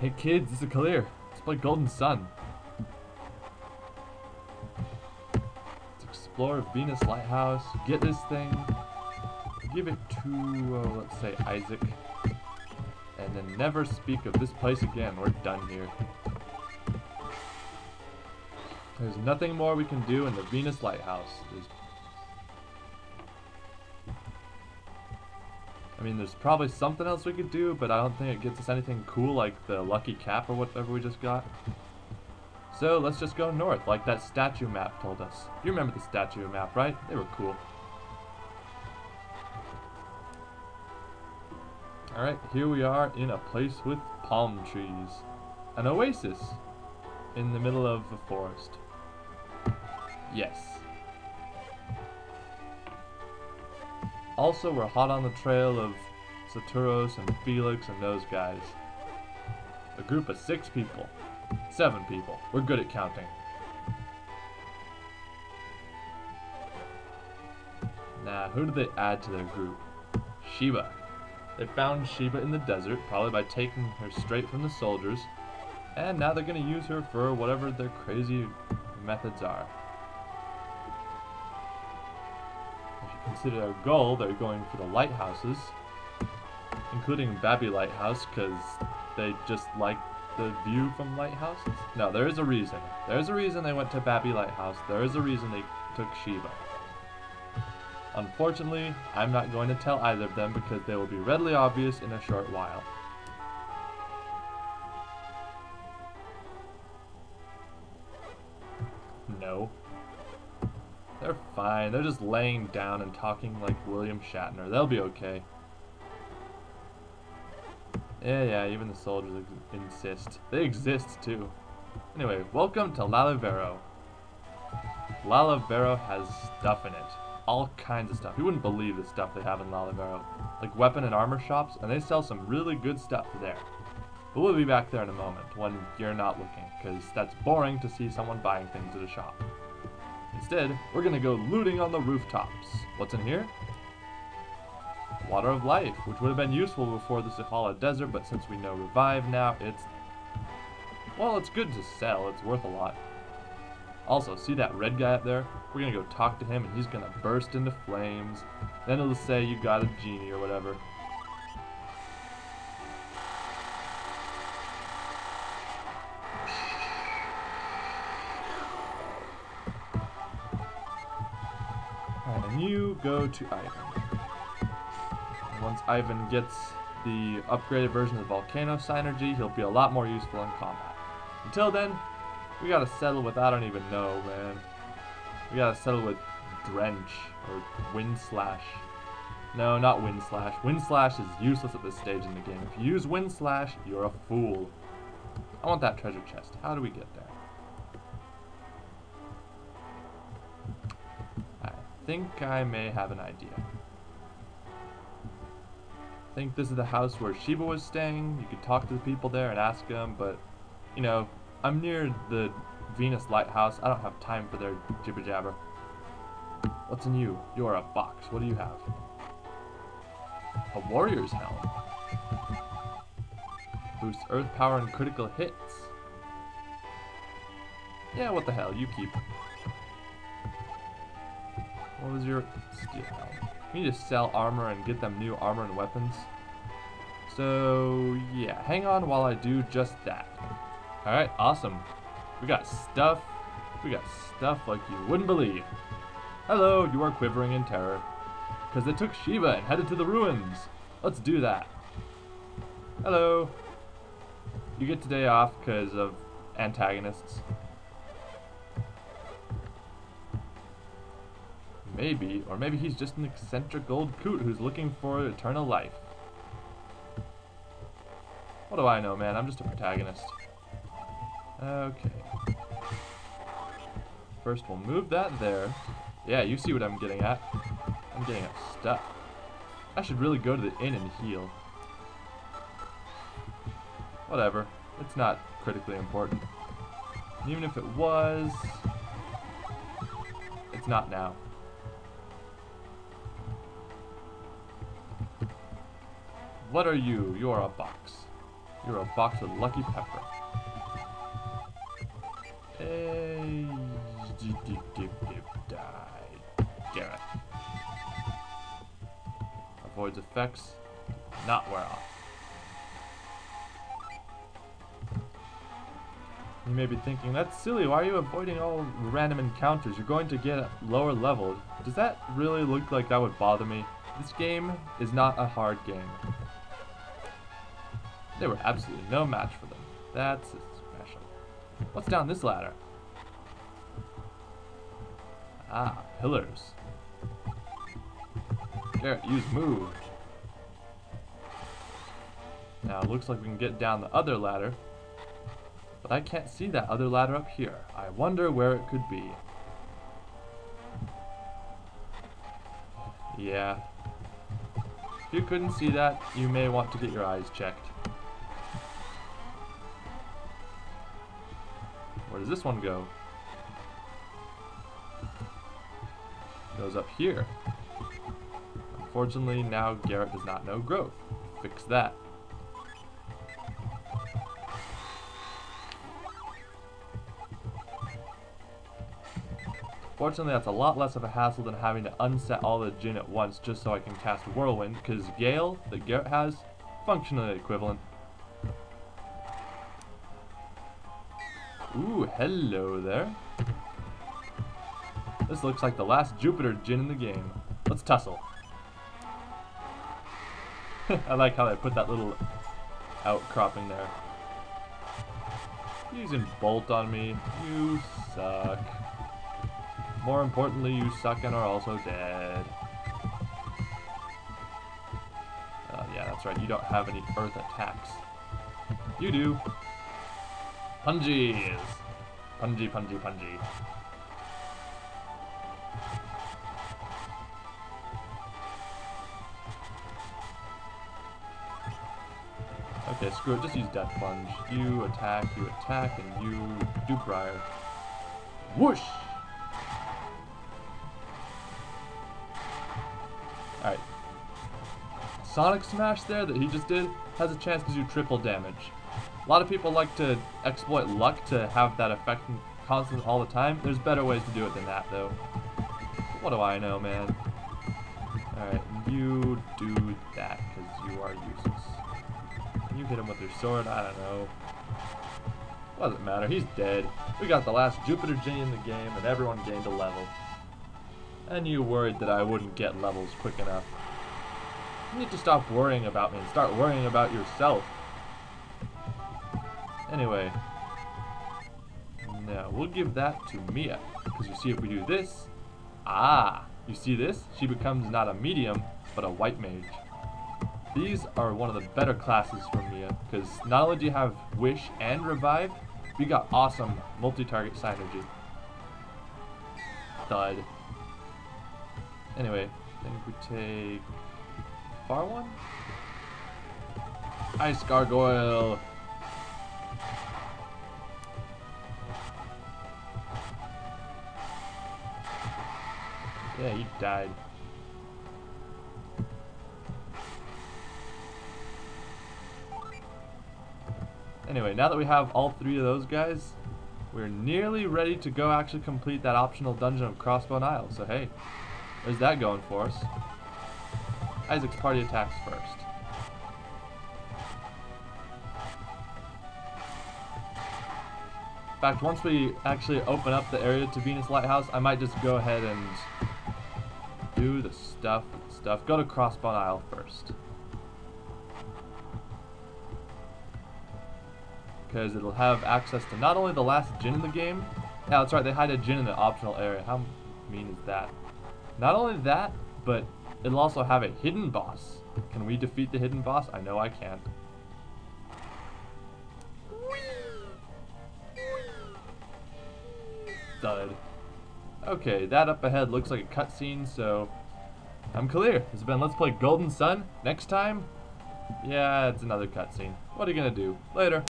Hey kids, this is Kalir. Let's play Golden Sun. Let's explore Venus Lighthouse, get this thing, give it to, uh, let's say, Isaac, and then never speak of this place again. We're done here. There's nothing more we can do in the Venus Lighthouse. There's I mean, there's probably something else we could do, but I don't think it gets us anything cool like the lucky cap or whatever we just got. So let's just go north, like that statue map told us. You remember the statue map, right? They were cool. Alright, here we are in a place with palm trees. An oasis in the middle of a forest. Yes. Also, we're hot on the trail of Saturos and Felix and those guys. A group of six people. Seven people. We're good at counting. Now, who did they add to their group? Sheba. They found Sheba in the desert, probably by taking her straight from the soldiers, and now they're gonna use her for whatever their crazy methods are. Consider their goal, they're going for the lighthouses, including Babi Lighthouse, because they just like the view from lighthouses. No, there is a reason. There's a reason they went to Babi Lighthouse. There is a reason they took Sheba. Unfortunately, I'm not going to tell either of them because they will be readily obvious in a short while. No. They're fine. They're just laying down and talking like William Shatner. They'll be okay. Yeah, yeah, even the soldiers insist. They exist, too. Anyway, welcome to Lalivero. Lalivero has stuff in it. All kinds of stuff. You wouldn't believe the stuff they have in Lalivero. Like weapon and armor shops, and they sell some really good stuff there. But we'll be back there in a moment, when you're not looking, because that's boring to see someone buying things at a shop. Instead, we're gonna go looting on the rooftops. What's in here? Water of Life, which would have been useful before the Sahara Desert, but since we know Revive now, it's... Well, it's good to sell, it's worth a lot. Also, see that red guy up there? We're gonna go talk to him and he's gonna burst into flames. Then it'll say you got a genie or whatever. You go to Ivan. Once Ivan gets the upgraded version of the Volcano Psynergy, he'll be a lot more useful in combat. Until then, we gotta settle with I don't even know, man. We gotta settle with Drench or Wind Slash. No, not Wind Slash. Wind Slash is useless at this stage in the game. If you use Wind Slash, you're a fool. I want that treasure chest. How do we get there? Think I may have an idea. I think this is the house where Sheba was staying. You could talk to the people there and ask them, but, you know, I'm near the Venus Lighthouse. I don't have time for their jibber jabber. What's in you? You're a box. What do you have? A warrior's helm. Boosts earth power and critical hits. Yeah, what the hell, you keep. What was your skill? You need to sell armor and get them new armor and weapons. So, yeah, hang on while I do just that. Alright, awesome. We got stuff. We got stuff like you wouldn't believe. Hello, you are quivering in terror. Because they took Sheba and headed to the ruins. Let's do that. Hello. You get today off because of antagonists. Maybe, or maybe he's just an eccentric old coot who's looking for eternal life. What do I know, man? I'm just a protagonist. Okay. First, we'll move that there. Yeah, you see what I'm getting at. I'm getting at stuff. I should really go to the inn and heal. Whatever. It's not critically important. even if it was... It's not now. What are you? You're a box. You're a box of Lucky Pepper. Hey, dip, dip, dip, dip, die. Garet. Avoids effects. Not wear off. You may be thinking, that's silly, why are you avoiding all random encounters? You're going to get lower leveled. Does that really look like that would bother me? This game is not a hard game. They were absolutely no match for them. That's special. What's down this ladder? Ah, pillars. Garet, use move. Now, it looks like we can get down the other ladder. But I can't see that other ladder up here. I wonder where it could be. Yeah. If you couldn't see that, you may want to get your eyes checked. Where does this one go? Goes up here. Unfortunately, now Garet does not know growth. Fix that. Fortunately, that's a lot less of a hassle than having to unset all the Djinn at once just so I can cast Whirlwind, because Gale, that Garet has, functionally equivalent. Ooh, hello there. This looks like the last Jupiter Djinn in the game. Let's tussle. I like how they put that little outcropping there. Using Bolt on me. You suck. More importantly, you suck and are also dead. Uh, yeah, that's right. You don't have any earth attacks. You do. Pungies. Pungy, pungy, pungy. Okay, screw it. Just use Death Plunge. You attack, you attack, and you do Briar. Whoosh! Alright. Sonic Smash there that he just did has a chance to do triple damage. A lot of people like to exploit luck to have that effect constant all the time. There's better ways to do it than that, though. What do I know, man? Alright, you do that, because you are useless. You hit him with your sword, I don't know. Doesn't matter, he's dead. We got the last Jupiter Djinn in the game, and everyone gained a level. And you worried that I wouldn't get levels quick enough. You need to stop worrying about me and start worrying about yourself. Anyway. Now, we'll give that to Mia. Because you see if we do this... Ah! You see this? She becomes not a medium, but a white mage. These are one of the better classes for Mia, because not only do you have Wish and Revive, we got awesome multi-target psynergy. Thud. Anyway, I think we take far one? Ice Gargoyle! Yeah, he died. Anyway, now that we have all three of those guys, we're nearly ready to go actually complete that optional dungeon of Crossbone Isle. So hey, there's that going for us. Isaac's party attacks first. In fact, once we actually open up the area to Venus Lighthouse, I might just go ahead and do the stuff, stuff. Go to Crossbone Isle first. Because it'll have access to not only the last Djinn in the game, yeah, that's right, they hide a Djinn in the optional area. How mean is that? Not only that, but it'll also have a hidden boss. Can we defeat the hidden boss? I know I can't. Thud. Okay, that up ahead looks like a cutscene, so I'm clear. This has been Let's Play Golden Sun. Next time, yeah, it's another cutscene. What are you gonna do? Later.